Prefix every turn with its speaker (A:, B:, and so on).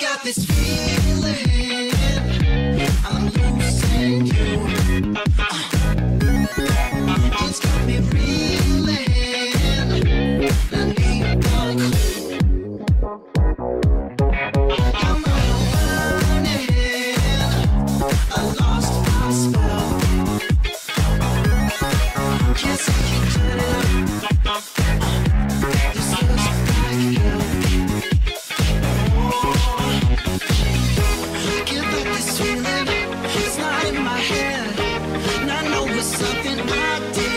A: got this feeling. something I did.